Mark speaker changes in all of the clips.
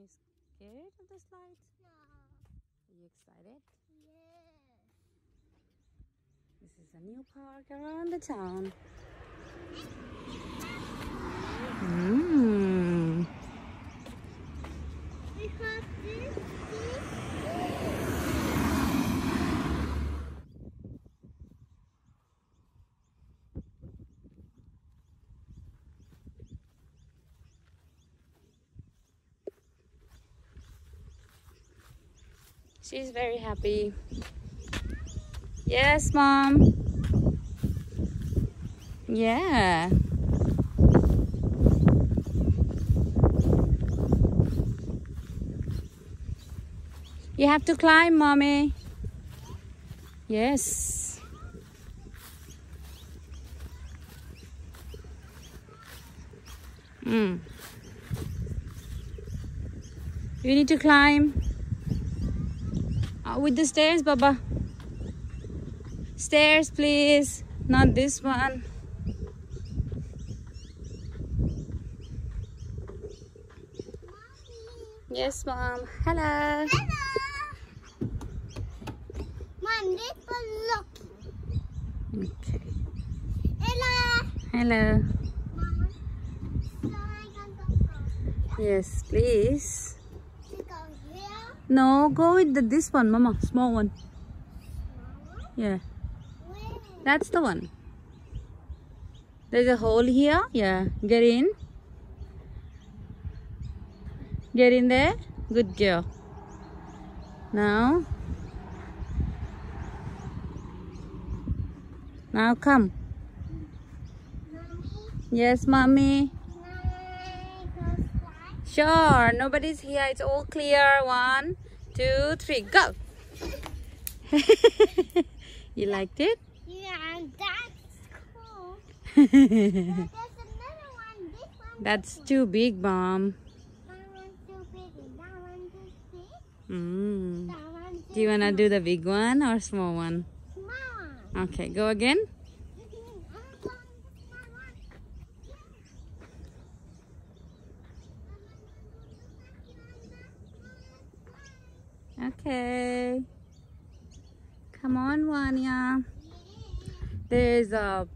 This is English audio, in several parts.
Speaker 1: Are you scared of the slides?
Speaker 2: Yeah.
Speaker 1: Are you excited?
Speaker 2: Yeah.
Speaker 1: This is a new park around the town. Mmm. She's very happy. Yes, mom. Yeah. You have to climb, mommy. Yes. Mm. You need to climb. Uh, with the stairs, Baba. Stairs, please. Not this one. Yes, Mom. Hello.
Speaker 2: Hello. Mom, this was lucky.
Speaker 1: Okay.
Speaker 2: Hello.
Speaker 1: Hello.
Speaker 2: Mom. So I can go.
Speaker 1: Yes, please. No, go with the, this one, Mama. Small one. Yeah, that's the one. There's a hole here. Yeah, get in. Get in there. Good girl. Now. Now come. Yes, mommy.
Speaker 2: Can I go slide?
Speaker 1: Sure. Nobody's here. It's all clear. One, two, three, go. you liked it?
Speaker 2: Yeah, that's cool. There's another one. This one.
Speaker 1: That's too big, mom.
Speaker 2: That one's too big that one too big.
Speaker 1: Mm.
Speaker 2: That one's
Speaker 1: Do you want to do the big one or small one?
Speaker 2: small.
Speaker 1: Okay, go again.
Speaker 2: I'm going to small one.
Speaker 1: Okay. Come on, Vanya. There's a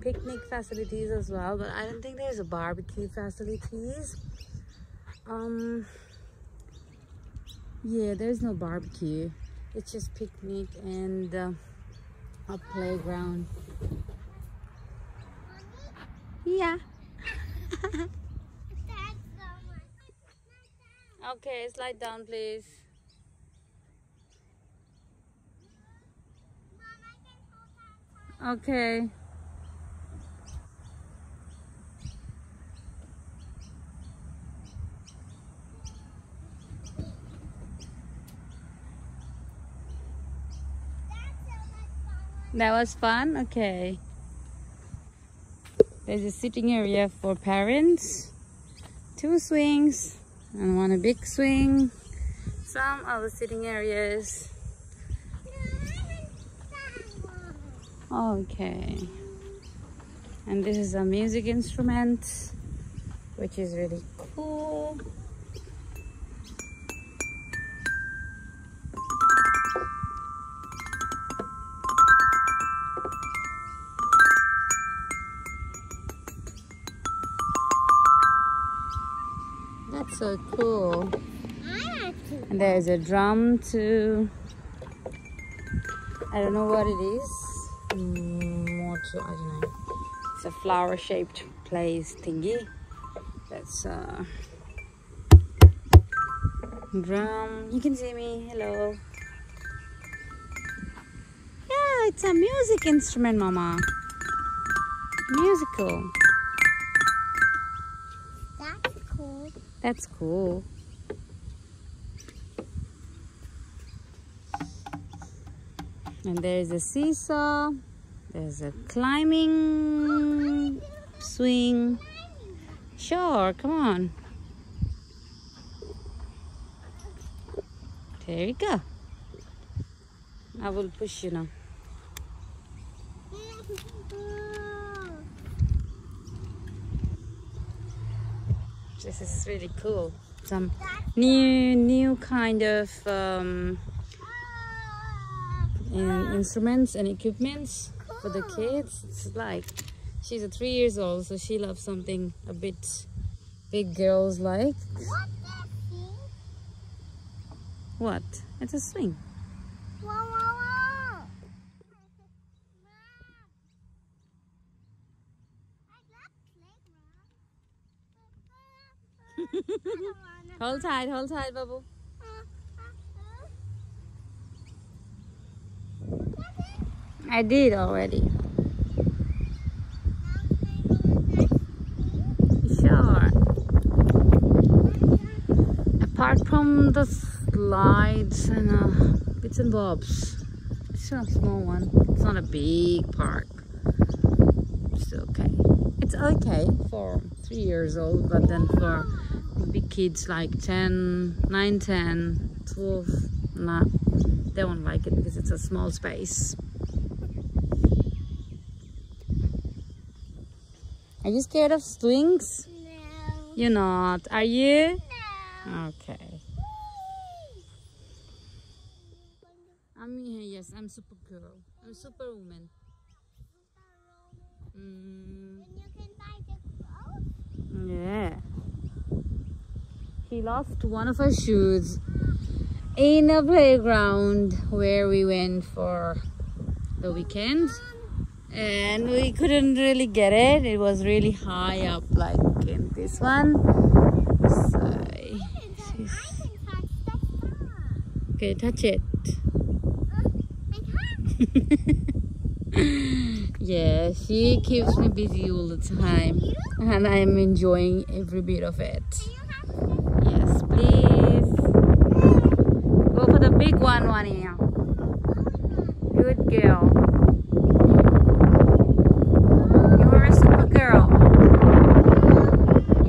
Speaker 1: picnic facilities as well, but I don't think there's a barbecue facilities. Um, yeah, there's no barbecue. It's just picnic and uh, a playground. Yeah.
Speaker 2: That's the one.
Speaker 1: Okay, slide down, please. Okay. That was fun? Okay. There's a sitting area for parents. Two swings and one a big swing. Some other sitting areas. Okay. And this is a music instrument, which is really cool. So cool.
Speaker 2: To.
Speaker 1: And there's a drum too. I don't know what it is. Mm, what I don't know. It's a flower shaped place thingy. That's a drum. You can see me. Hello. Yeah, it's a music instrument, Mama. Musical.
Speaker 2: That's cool.
Speaker 1: And there's a seesaw. There's a climbing swing. Sure, come on. There you go. I will push you now. This is really cool. some new new kind of um, in- instruments and equipments for the kids. It's like she's a three years old, so she loves something a bit big girls like.
Speaker 2: What that thing?
Speaker 1: What? It's a swing.
Speaker 2: Wow, wow, wow. Mom. I love playground. I don't wanna-
Speaker 1: Hold tight, hold tight, Babu. I did already. Sure. Apart from the slides and uh, bits and bobs, it's a small one. It's not a big park. It's okay. It's okay for three years old, but then for big kids like 10, 9, 10, 12, not, they won't like it because it's a small space. Are you scared of swings?
Speaker 2: No.
Speaker 1: You're not, are you?
Speaker 2: No.
Speaker 1: Okay. I'm here, yes, I'm super girl. I'm Superwoman. Mm,
Speaker 2: you can buy the clothes?
Speaker 1: yeah. He lost one of her shoes in a playground where we went for the weekend. And we couldn't really get it. It was really high up, like in this one. So,
Speaker 2: I can touch that
Speaker 1: okay, touch it.
Speaker 2: I
Speaker 1: yeah, she keeps me busy all the time, and I'm enjoying every bit of it. Yes, please. Go for the big one, Wania. Good girl. You are a super girl.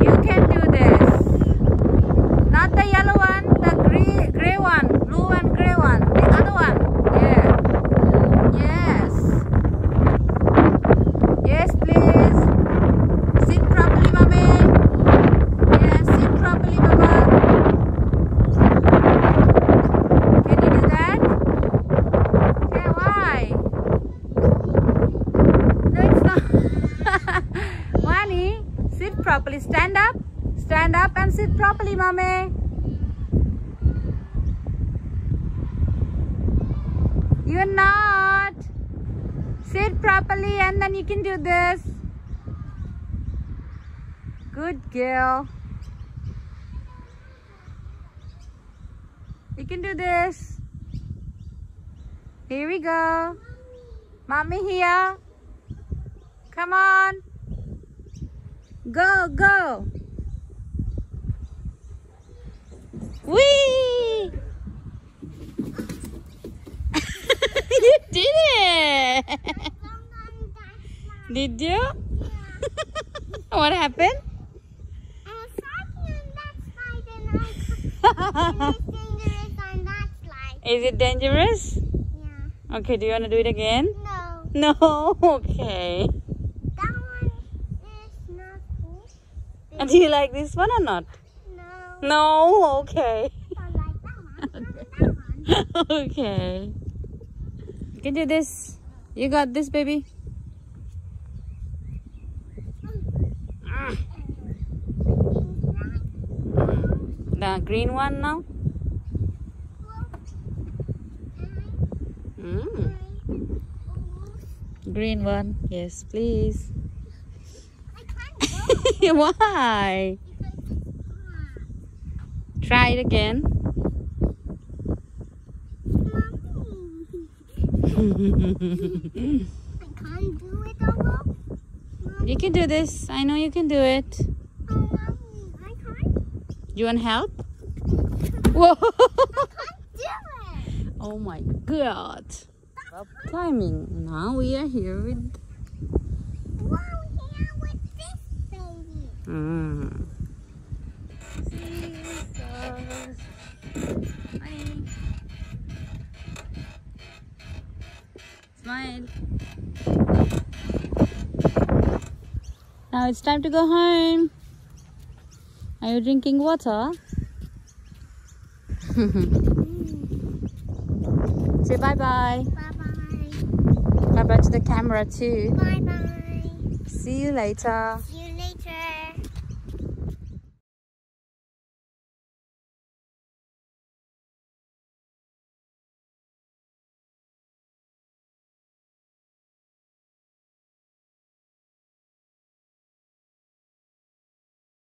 Speaker 1: You can do this. Not the yellow one, the gray, gray one, blue and gray one. The other one. Yeah. Yes. Yes, please. Sit properly, mommy. Yes, sit properly, Baba. Can you do that? Okay, why? No, it's not. Wani, sit properly. Stand up. Stand up and sit properly, mommy. You're not. Sit properly and then you can do this. Good girl. You can do this. Here we go. Mommy here. Come on. Go, go. Whee! you did it! Did you? what happened?
Speaker 2: I was talking on that slide and I it's dangerous on that slide.
Speaker 1: Is it dangerous?
Speaker 2: Yeah.
Speaker 1: Okay, do you want to do it again?
Speaker 2: No.
Speaker 1: No, okay.
Speaker 2: That one is not cool.
Speaker 1: And do you like this one or not?
Speaker 2: No.
Speaker 1: Okay. Okay. You can do this. You got this, baby. The green one now? Mm. Green one. Yes, please. Why?
Speaker 2: Because it's hot.
Speaker 1: Try it again.
Speaker 2: Mommy. I can't do it,
Speaker 1: you can do this. I know you can do it.
Speaker 2: Oh, Mommy, I can't.
Speaker 1: You want help? Whoa!
Speaker 2: I can't do it.
Speaker 1: Oh my god. Stop climbing. Now we are here with.
Speaker 2: Wow, here with this baby.
Speaker 1: Mm. Smile. Now it's time to go home. Are you drinking water? Say bye bye.
Speaker 2: Bye bye.
Speaker 1: Bye bye to the camera too.
Speaker 2: Bye bye.
Speaker 1: See you later.
Speaker 2: See you